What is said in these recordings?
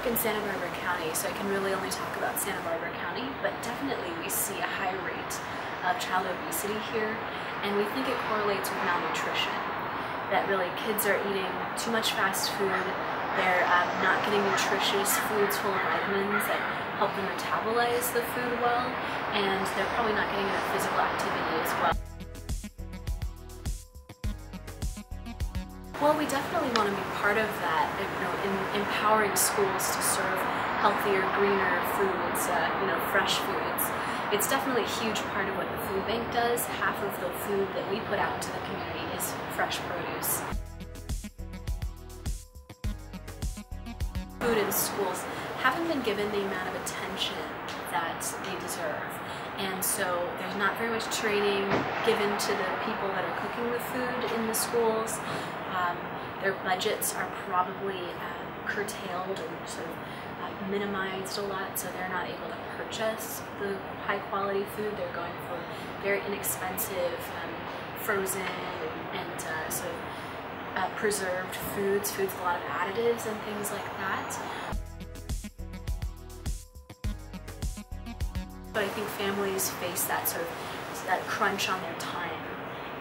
work in Santa Barbara County, so I can really only talk about Santa Barbara County, but definitely we see a high rate of child obesity here, and we think it correlates with malnutrition. That really kids are eating too much fast food, they're um, not getting nutritious foods full of vitamins that help them metabolize the food well, and they're probably not getting enough physical activity as well. Well, we definitely want to be part of that, you know, in empowering schools to serve healthier, greener foods, uh, you know, fresh foods. It's definitely a huge part of what the food bank does. Half of the food that we put out into the community is fresh produce. Food in schools haven't been given the amount of attention that they deserve. And so there's not very much training given to the people that are cooking the food in the schools. Um, their budgets are probably uh, curtailed and sort of uh, minimized a lot, so they're not able to purchase the high quality food. They're going for very inexpensive, um, frozen and, uh, sort of uh, preserved foods, foods with a lot of additives and things like that. But I think families face that sort of that crunch on their time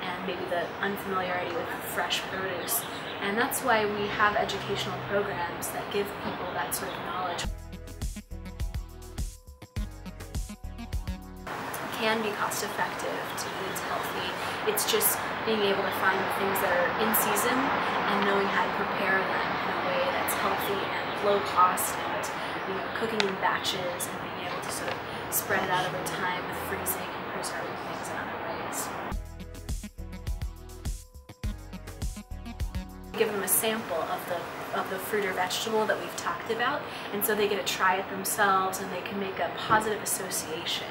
and maybe the unfamiliarity with fresh produce. And that's why we have educational programs that give people that sort of knowledge. It can be cost effective to eat healthy. It's just being able to find the things that are in season and knowing how to prepare them in a way that's healthy and low cost and you know, cooking in batches and being able to sort of spread out over time with freezing and preserving things in other ways. Give them a sample of the of the fruit or vegetable that we've talked about. And so they get to try it themselves and they can make a positive association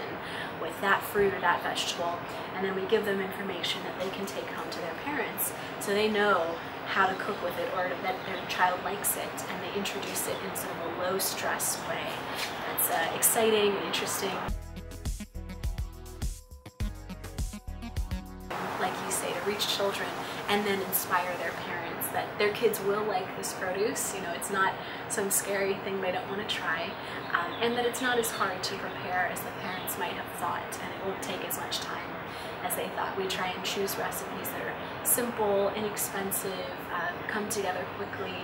with that fruit or that vegetable. And then we give them information that they can take home to their parents so they know how to cook with it or that their child likes it. And they introduce it in sort of a low stress way. That's uh, exciting and interesting. Like you say, to reach children and then inspire their parents that their kids will like this produce. You know, it's not some scary thing they don't want to try, um, and that it's not as hard to prepare as the parents might have thought, and it won't take as much time as they thought. We try and choose recipes that are simple, inexpensive, uh, come together quickly,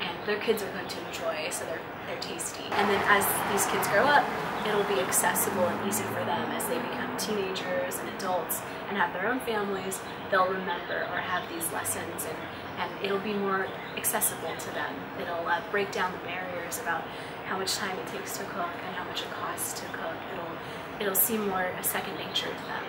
and their kids are going to enjoy, so they're, they're tasty. And then as these kids grow up, it'll be accessible and easy for them as they become teenagers and adults and have their own families, they'll remember or have these lessons and, and it'll be more accessible to them. It'll uh, break down the barriers about how much time it takes to cook and how much it costs to cook. It'll, it'll seem more a second nature to them